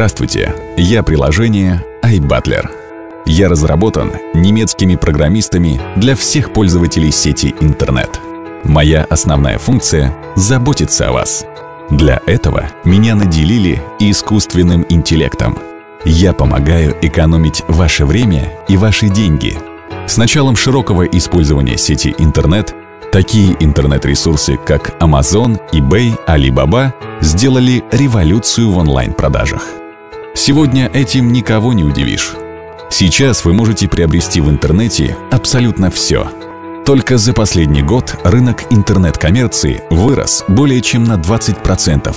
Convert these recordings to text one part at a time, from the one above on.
Здравствуйте, я приложение iButler. Я разработан немецкими программистами для всех пользователей сети интернет. Моя основная функция — заботиться о вас. Для этого меня наделили искусственным интеллектом. Я помогаю экономить ваше время и ваши деньги. С началом широкого использования сети интернет Такие интернет-ресурсы, как Amazon, eBay, Alibaba, сделали революцию в онлайн-продажах. Сегодня этим никого не удивишь. Сейчас вы можете приобрести в интернете абсолютно все. Только за последний год рынок интернет-коммерции вырос более чем на 20%,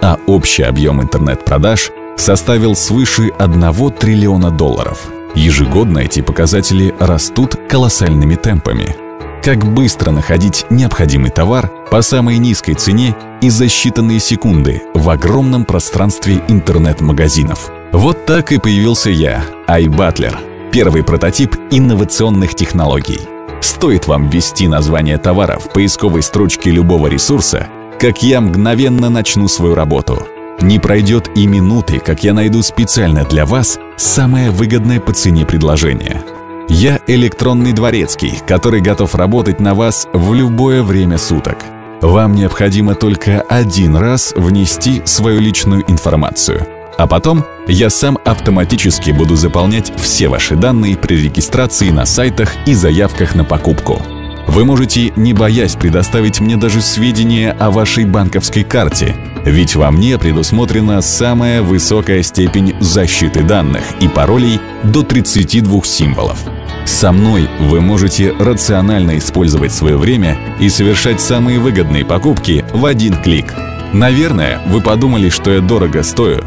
а общий объем интернет-продаж составил свыше 1 триллиона долларов. Ежегодно эти показатели растут колоссальными темпами – как быстро находить необходимый товар по самой низкой цене и за считанные секунды в огромном пространстве интернет-магазинов. Вот так и появился я, iButler, первый прототип инновационных технологий. Стоит вам ввести название товара в поисковой строчке любого ресурса, как я мгновенно начну свою работу. Не пройдет и минуты, как я найду специально для вас самое выгодное по цене предложение – я электронный дворецкий, который готов работать на вас в любое время суток. Вам необходимо только один раз внести свою личную информацию. А потом я сам автоматически буду заполнять все ваши данные при регистрации на сайтах и заявках на покупку. Вы можете, не боясь, предоставить мне даже сведения о вашей банковской карте, ведь во мне предусмотрена самая высокая степень защиты данных и паролей до 32 символов. Со мной вы можете рационально использовать свое время и совершать самые выгодные покупки в один клик. Наверное, вы подумали, что я дорого стою.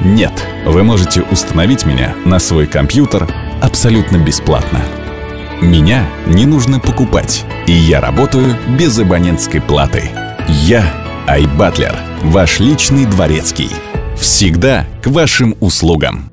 Нет, вы можете установить меня на свой компьютер абсолютно бесплатно. Меня не нужно покупать, и я работаю без абонентской платы. Я iButler, ваш личный дворецкий. Всегда к вашим услугам.